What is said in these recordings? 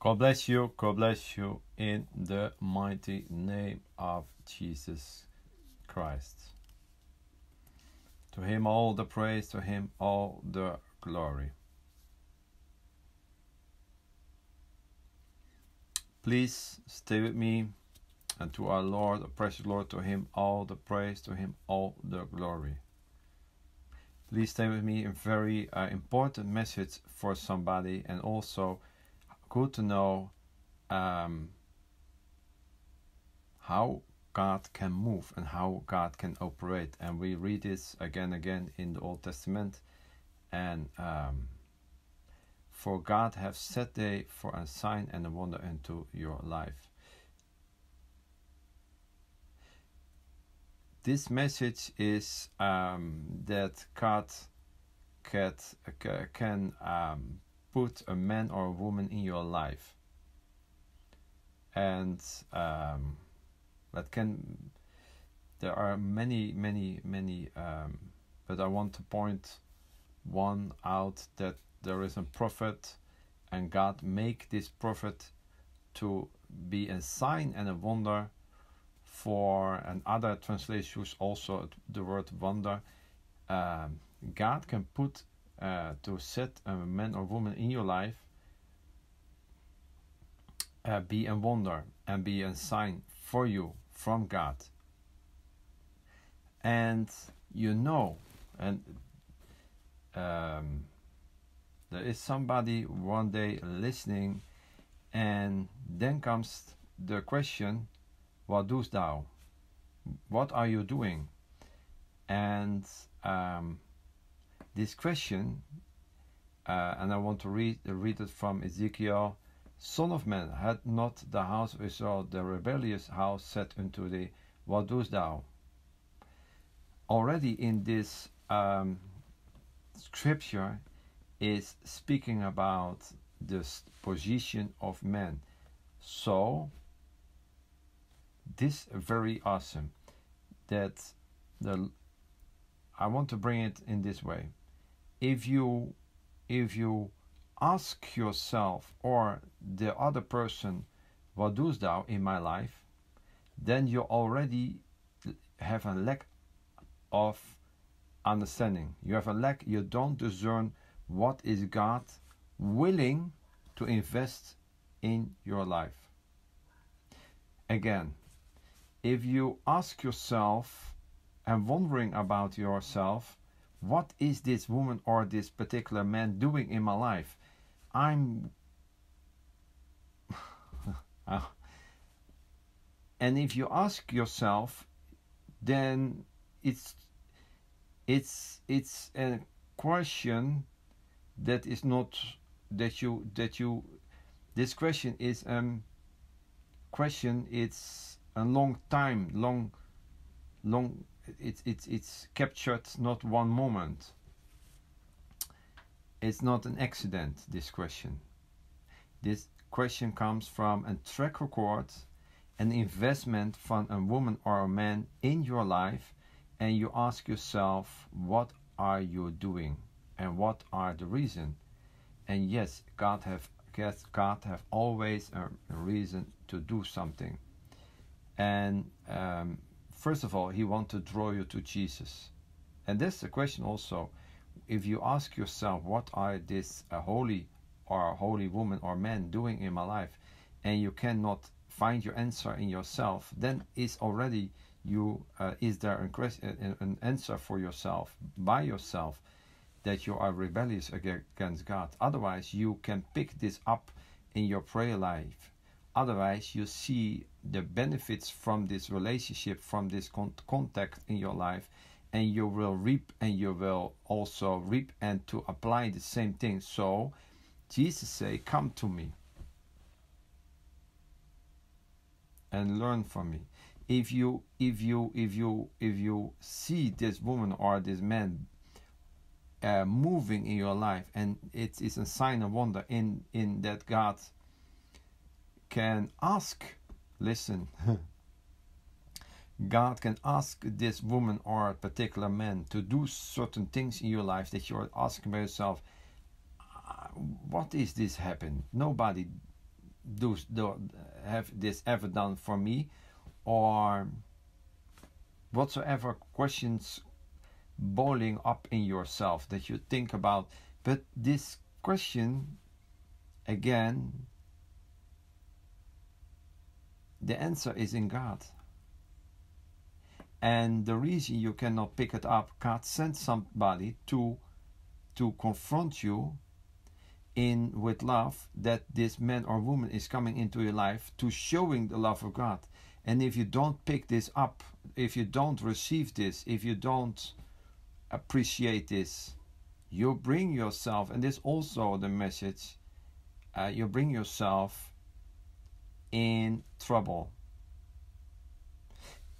God bless you. God bless you in the mighty name of Jesus Christ. To him all the praise, to him all the glory. Please stay with me and to our Lord, the precious Lord, to him all the praise, to him all the glory. Please stay with me, a very uh, important message for somebody, and also good to know um, how God can move and how God can operate. And we read this again and again in the Old Testament. And um, for God have set day for a sign and a wonder into your life. This message is um, that God can, can um, put a man or a woman in your life. And um, that can there are many many many um, but i want to point one out that there is a prophet and god make this prophet to be a sign and a wonder for and other translations also the word wonder. Um, god can put uh, to set a man or woman in your life uh, be a wonder and be a sign for you from God. And you know, and um, there is somebody one day listening, and then comes the question, What doest thou? What are you doing? And um, this question, uh, and I want to read, read it from Ezekiel Son of man, had not the house of Israel, the rebellious house, said unto thee, What doest thou? Already in this um, scripture is speaking about the position of man. So, this very awesome that the I want to bring it in this way. If you if you ask yourself or the other person, What doest thou in my life? then you already have a lack of understanding. You have a lack, you don't discern what is God willing to invest in your life. Again, if you ask yourself and wondering about yourself, what is this woman or this particular man doing in my life? I'm. and if you ask yourself, then it's it's it's a question that is not that you that you this question is um question it's a long time long long it's it's it's captured not one moment it's not an accident, this question. This question comes from a track record, an investment from a woman or a man in your life, and you ask yourself, what are you doing? And what are the reason? And yes, God have yes, God have always a, a reason to do something. And um, first of all, He wants to draw you to Jesus. And that's the question also if you ask yourself, what are this a holy or a holy woman or man doing in my life, and you cannot find your answer in yourself, then is already you uh, is there an, an answer for yourself by yourself that you are rebellious against God. Otherwise, you can pick this up in your prayer life. Otherwise, you see the benefits from this relationship, from this con- contact in your life, and you will reap and you will also reap and to apply the same thing. So jesus say come to me and learn from me. If you if you if you if you see this woman or this man uh, moving in your life and it is a sign of wonder in in that god can ask listen God can ask this woman or particular man to do certain things in your life that you're asking by yourself, uh, what is this happen? Nobody do, do have this ever done for me or whatsoever questions boiling up in yourself that you think about but this question again the answer is in God and the reason you cannot pick it up God sent somebody to to confront you in with love that this man or woman is coming into your life to showing the love of God. And if you don't pick this up, if you don't receive this, if you don't appreciate this, you bring yourself, and this also the message, uh, you bring yourself in trouble.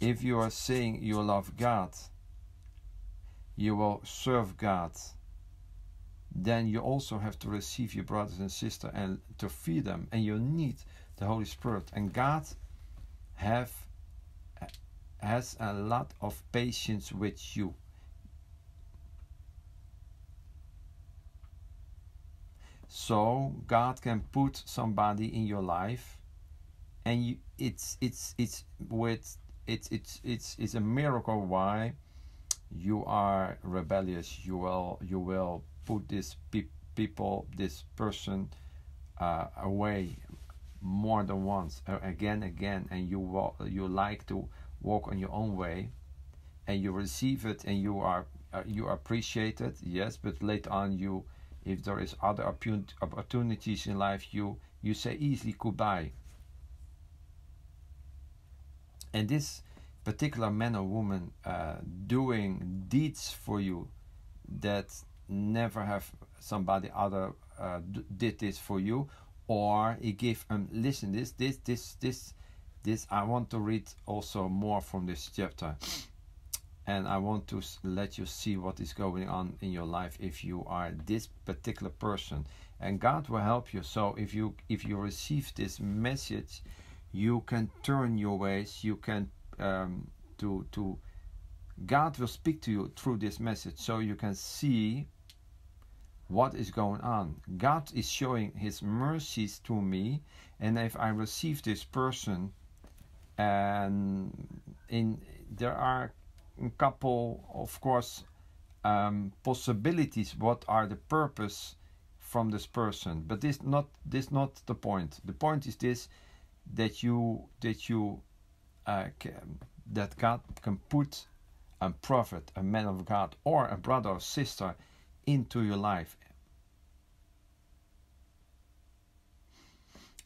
If you are saying you love God, you will serve God. Then you also have to receive your brothers and sisters and to feed them and you need the holy spirit. And god have has a lot of patience with you. So god can put somebody in your life and you, it's it's it's with it's it's it's it's a miracle why you are rebellious. You will you will put this pe people, this person uh, away more than once, uh, again, again, and you walk, you like to walk on your own way, and you receive it, and you are uh, you appreciate it, yes, but later on you, if there is other opportunities in life, you you say easily goodbye. And this particular man or woman uh, doing deeds for you that never have somebody other uh, did this for you or he gave um listen this this this this this i want to read also more from this chapter. And i want to let you see what is going on in your life if you are this particular person. And god will help you. So if you if you receive this message you can turn your ways you can um, to to god will speak to you through this message so you can see what is going on. God is showing His mercies to me, and if I receive this person, and in there are a couple, of course, um, possibilities. What are the purpose from this person? But this not this not the point. The point is this: that you that you uh, can, that God can put a prophet, a man of God, or a brother or sister into your life.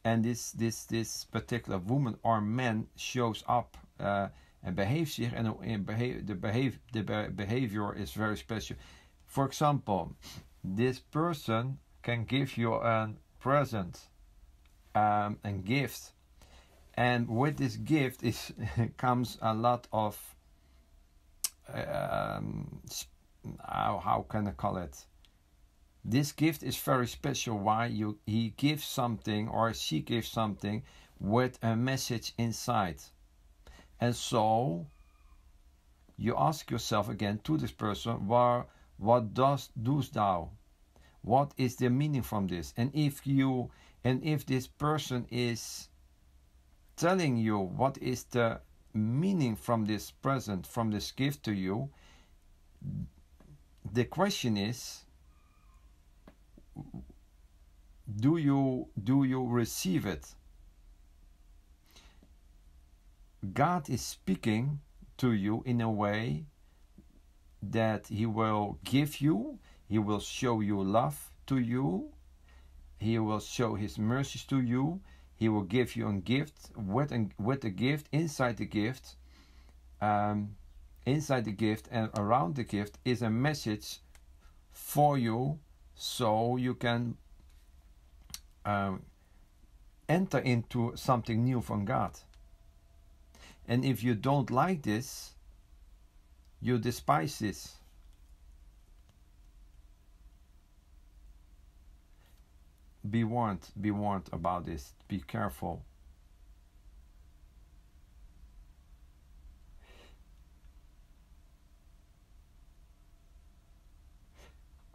And this this this particular woman or man shows up uh, and behaves zich and in behave, the behave the behavior is very special. For example this person can give you a present um, and gift and with this gift is comes a lot of um, how, how can I call it this gift is very special. Why you he gives something or she gives something with a message inside. And so you ask yourself again to this person, what what does doest thou? What is the meaning from this? And if you and if this person is telling you what is the meaning from this present, from this gift to you, the question is do you do you receive it? God is speaking to you in a way that he will give you he will show you love to you he will show his mercies to you he will give you a gift with a, with a gift inside the gift um, inside the gift and around the gift is a message for you so you can um, enter into something new from God. And if you don't like this, you despise this. Be warned, be warned about this. Be careful.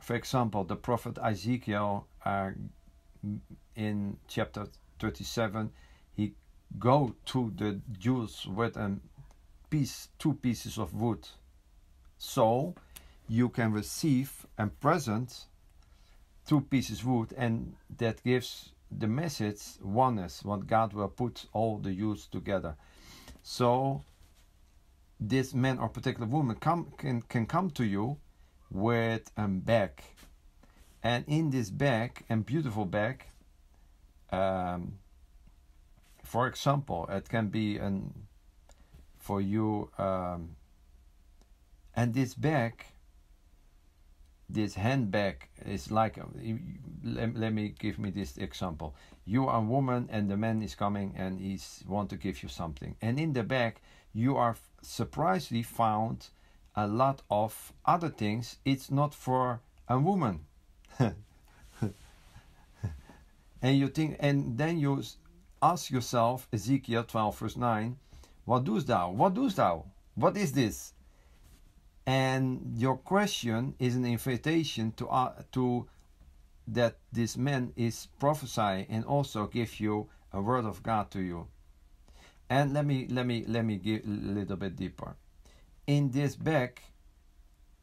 for example, the prophet Ezekiel uh, in chapter 37, he go to the Jews with a piece, two pieces of wood. So you can receive and present two pieces wood, and that gives the message oneness, what God will put all the youths together. So this man or particular woman come can, can come to you with a bag. And in this bag, and beautiful bag, um, for example, it can be an for you um, and this bag this handbag is like let, let me give me this example. You are a woman and the man is coming and he's want to give you something. And in the bag you are surprisingly found a lot of other things. It's not for a woman. And you think and then you ask yourself ezekiel 12 verse 9 what doest thou? What doest thou? What is this and your question is an invitation to uh, to that this man is prophesy and also give you a word of God to you. And let me let me let me give a little bit deeper. In this bag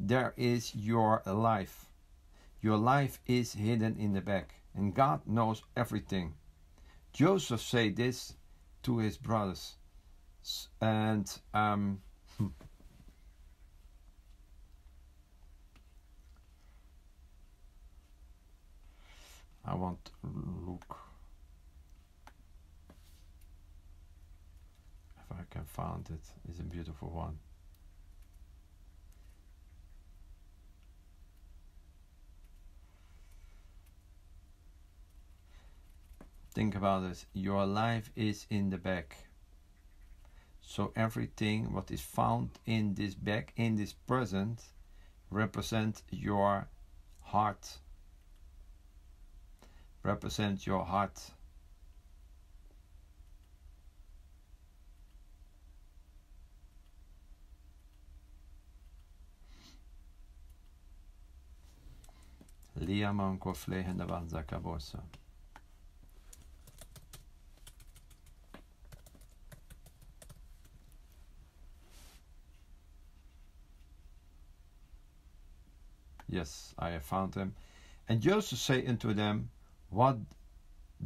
there is your life. Your life is hidden in the bag and God knows everything. Joseph said this to his brothers. And um, I want look if I can find it. It's a beautiful one. Think about it. Your life is in the bag. So everything what is found in this bag, in this present, represent your heart represent your heart. Yes, I have found them. And Joseph say unto them, what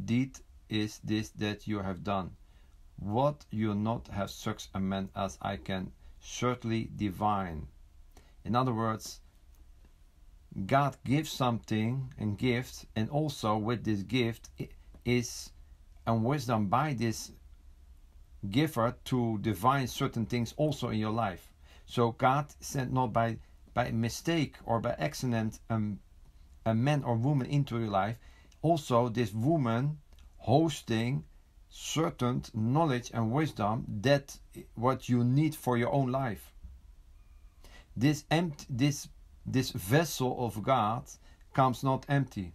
deed is this that you have done? What you not have such a man as I can certainly divine. In other words, God gives something and gift, and also with this gift is and wisdom by this giver to divine certain things also in your life. So God sent not by by mistake or by accident um, a man or woman into your life also this woman hosting certain knowledge and wisdom that what you need for your own life. This empty this this vessel of god comes not empty.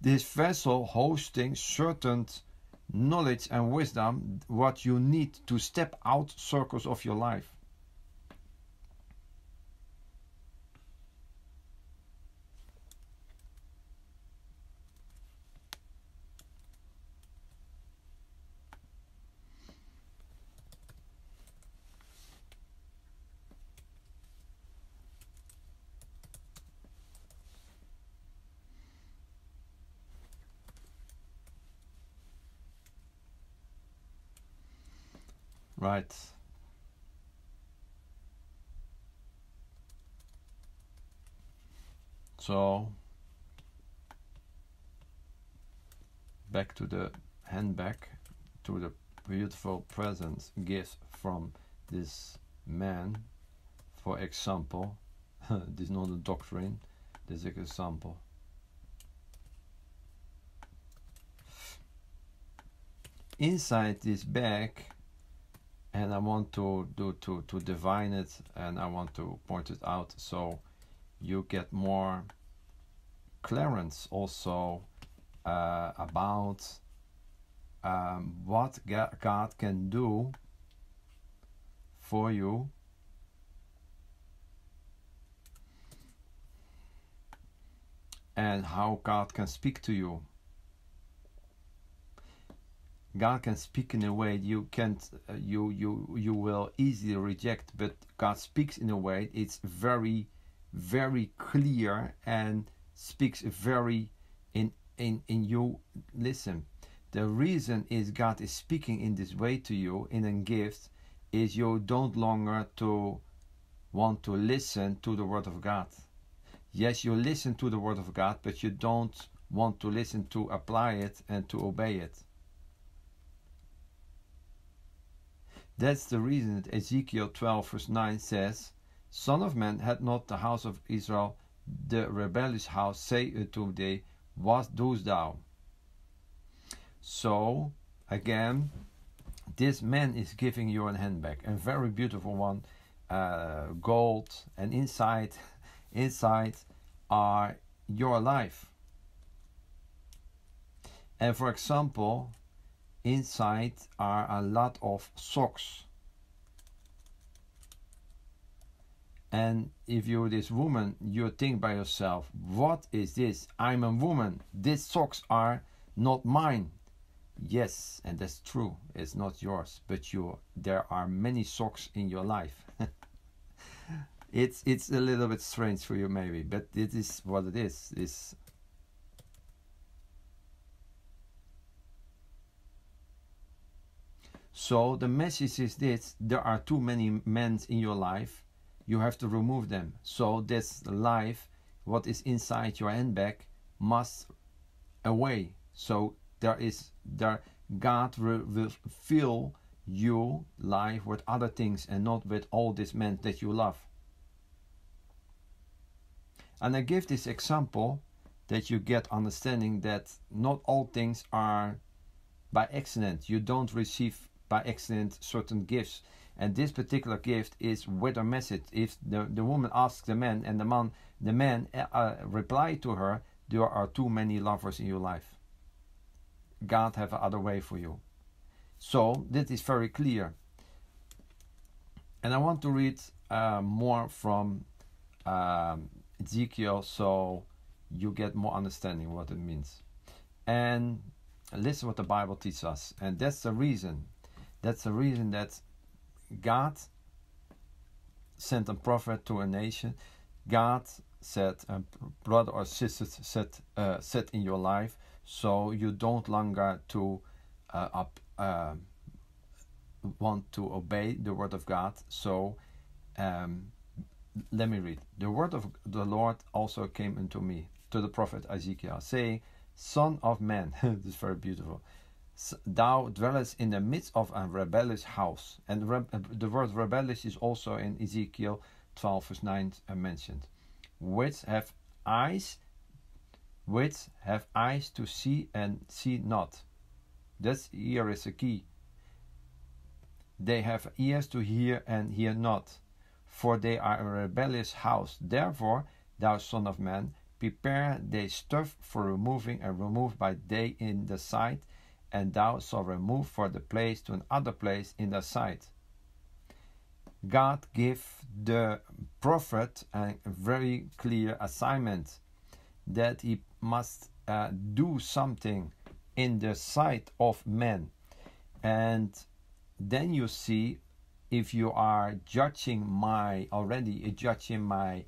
This vessel hosting certain knowledge and wisdom what you need to step out circles of your life Right. So back to the handbag, to the beautiful presents gift from this man. For example, this is not a doctrine, this is an example. Inside this bag and I want to do to to divine it and I want to point it out. So you get more clearance also uh, about um, what God can do for you. And how God can speak to you God can speak in a way you can't, uh, you you you will easily reject. But God speaks in a way it's very, very clear and speaks very in in in you. Listen, the reason is God is speaking in this way to you in a gift is you don't longer to want to listen to the word of God. Yes, you listen to the word of God, but you don't want to listen to apply it and to obey it. That's the reason that Ezekiel 12 verse 9 says, Son of man, had not the house of Israel, the rebellious house, say unto thee, What doest thou? So, again, this man is giving you a handbag, a very beautiful one, uh, gold, and inside, inside are your life. And for example, inside are a lot of socks. And if you're this woman, you think by yourself, what is this? I'm a woman. These socks are not mine. Yes, and that's true. It's not yours, but you there are many socks in your life. it's it's a little bit strange for you maybe, but it is what it is. It's So the message is this there are too many men in your life, you have to remove them. So this life, what is inside your handbag, must away. So there is there God will, fill you life with other things and not with all these men that you love. And I give this example that you get understanding that not all things are by accident. You don't receive by accident certain gifts. And this particular gift is a message. If the, the woman asks the man and the man the man uh, uh, reply to her, there are too many lovers in your life. God have another way for you. So this is very clear. And I want to read uh, more from um, Ezekiel so you get more understanding what it means. And listen what the Bible teaches us. And that's the reason that's the reason that God sent a prophet to a nation. God said, a brother or sister said, uh, in your life, so you don't longer to uh, up, uh, want to obey the word of God. So um, let me read. The word of the Lord also came unto me, to the prophet Ezekiel, saying, Son of man, this is very beautiful thou dwellest in the midst of a rebellious house. And re the word rebellious is also in Ezekiel 12 verse 9 uh, mentioned. Which have eyes, which have eyes to see and see not. That's here is a key. They have ears to hear and hear not, for they are a rebellious house. Therefore, thou son of man, prepare thy stuff for removing and remove by day in the sight and thou shalt remove for the place to another place in the sight. God gave the prophet a very clear assignment that he must uh, do something in the sight of men. And then you see if you are judging my already judging my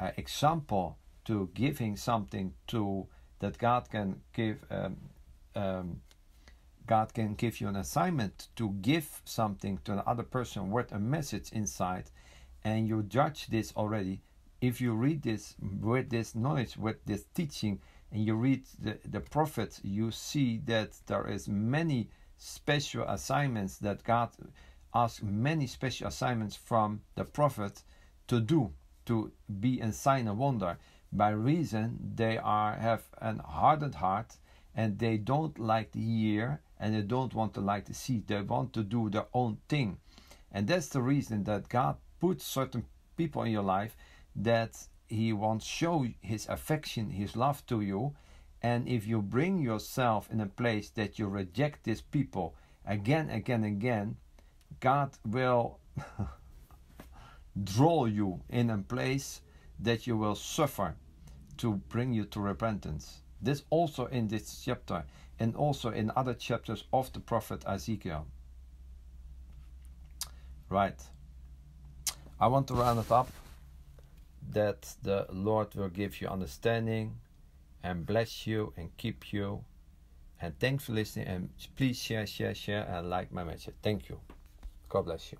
uh, example to giving something to that God can give um, um, God can give you an assignment to give something to another person with a message inside, and you judge this already. If you read this with this knowledge, with this teaching, and you read the, the prophets, you see that there is many special assignments that God asks many special assignments from the prophet to do to be a sign and wonder by reason they are have an hardened heart and they don't like to hear and they don't want to like to see. They want to do their own thing. And that's the reason that God puts certain people in your life that He wants to show His affection, His love to you. And if you bring yourself in a place that you reject these people again, again, again, God will draw you in a place that you will suffer to bring you to repentance. This also in this chapter and also in other chapters of the prophet Ezekiel. Right. I want to round it up that the Lord will give you understanding and bless you and keep you. And thanks for listening. And please share, share, share, and like my message. Thank you. God bless you.